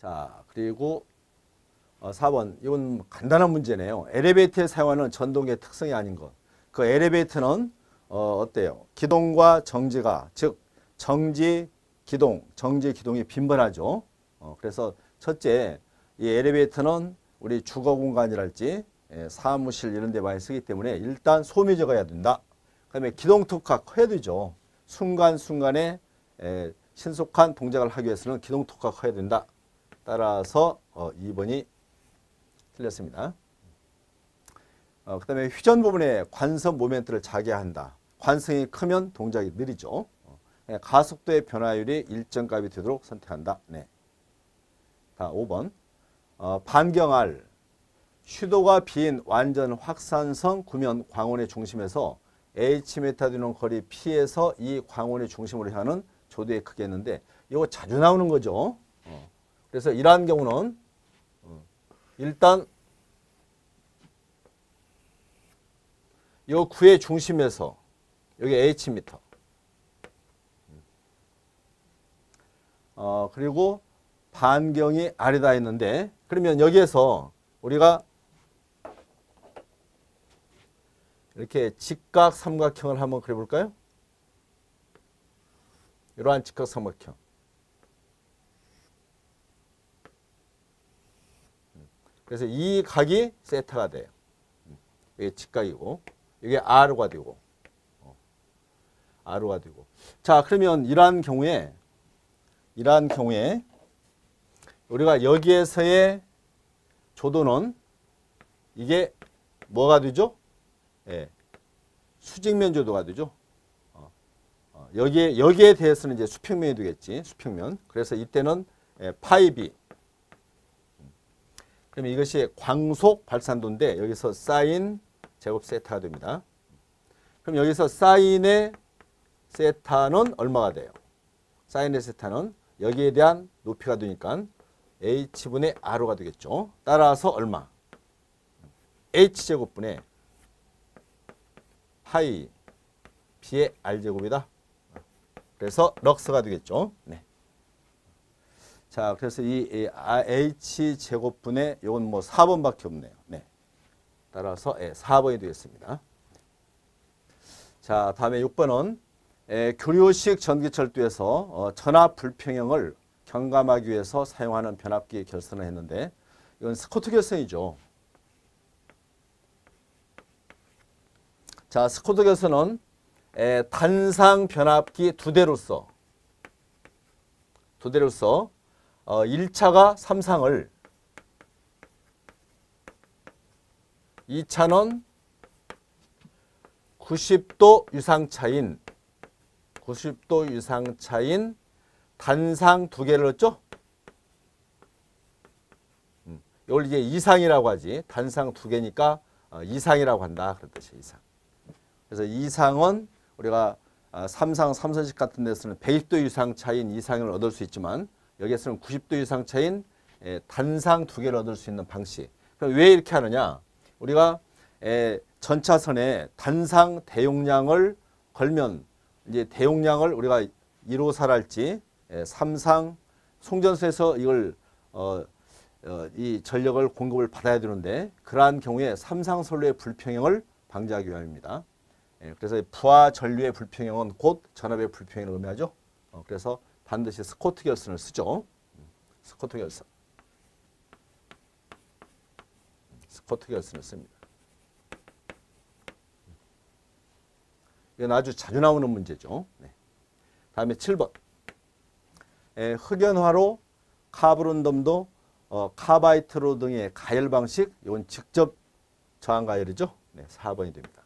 자, 그리고 어, 4번. 이건 간단한 문제네요. 엘리베이터에 사용하는 전동의 특성이 아닌 것. 그 엘리베이터는 어, 어때요? 기동과 정지가 즉 정지 기동, 정지 기동이 빈번하죠. 어, 그래서 첫째, 이 엘리베이터는 우리 주거 공간이랄지 예, 사무실 이런 데 많이 쓰기 때문에 일단 소음이 적어야 된다. 그 다음에 기동 토크가 커야 되죠. 순간순간에 에, 신속한 동작을 하기 위해서는 기동 토크가 커야 된다. 따라서 어, 2번이 틀렸습니다. 어, 그 다음에 휘전 부분에 관성 모멘트를 자개한다. 관성이 크면 동작이 느리죠. 어, 네, 가속도의 변화율이 일정 값이 되도록 선택한다. 네. 다 5번. 어, 반경할 슈도가 빈 완전 확산성 구면 광원의 중심에서 H메타 되는 거리 P에서 이 광원의 중심으로 향하는 조도의 크기였는데 이거 자주 나오는 거죠. 어. 그래서 이러한 경우는 어, 일단 이 구의 중심에서 여기 H미터 어, 그리고 반경이 아래다 있는데 그러면 여기에서 우리가 이렇게 직각 삼각형을 한번 그려볼까요? 이러한 직각 삼각형. 그래서 이 각이 세타가 돼요. 이게 직각이고 이게 R가 되고 어, R가 되고 자 그러면 이러한 경우에 이러한 경우에 우리가 여기에서의 조도는 이게 뭐가 되죠? 예, 수직면 조도가 되죠. 어, 어, 여기에 여기에 대해서는 이제 수평면이 되겠지. 수평면. 그래서 이때는 예, 파이 b. 그러면 이것이 광속 발산도인데 여기서 사인 제곱 세타가 됩니다. 그럼 여기서 사인의 세타는 얼마가 돼요? 사인의 세타는 여기에 대한 높이가 되니까 h분의 r가 되겠죠. 따라서 얼마? h제곱분의 파이 b의 r제곱이다. 그래서 럭스가 되겠죠. 네. 자, 그래서 이, 이 h 제곱분의 이건 뭐 4번밖에 없네요. 네. 따라서 예, 4번이 되겠습니다. 자, 다음에 6번은 예, 교류식 전기철도에서 어, 전압 불평형을 경감하기 위해서 사용하는 변압기 결선을 했는데 이건 스코트 결선이죠. 자, 스코트 결선은 에, 단상 변압기 두 대로서 두 대로서 어, 1차가 삼상을 2차는 90도 유상차인 90도 유상차인 단상 두 개를 넣었죠? 음, 이걸 이제 이상이라고 하지. 단상 두 개니까 어, 이상이라고 한다. 그런 뜻이에요. 이상. 그래서 이상은 우리가 아, 삼상 삼선식 같은 데서는 120도 이상 차인 이상을 얻을 수 있지만 여기에서는 90도 이상 차인 에, 단상 두 개를 얻을 수 있는 방식. 그럼 왜 이렇게 하느냐? 우리가 에, 전차선에 단상 대용량을 걸면 이제 대용량을 우리가 1호사랄지 에, 삼상 송전소에서 이걸 어, 어, 이 전력을 공급을 받아야 되는데 그러한 경우에 삼상 선로의 불평형을 방지하기 위함입니다. 예, 그래서 부하 전류의 불평형은 곧 전압의 불평형을 의미하죠. 어, 그래서 반드시 스코트 결선을 쓰죠. 음, 스코트 결선. 스코트 결선을 씁니다. 이건 아주 자주 나오는 문제죠. 네. 다음에 7번. 에, 흑연화로 카보런덤로 어, 카바이트로 등의 가열 방식 이건 직접 저항 가열이죠. 네, 4번이 됩니다.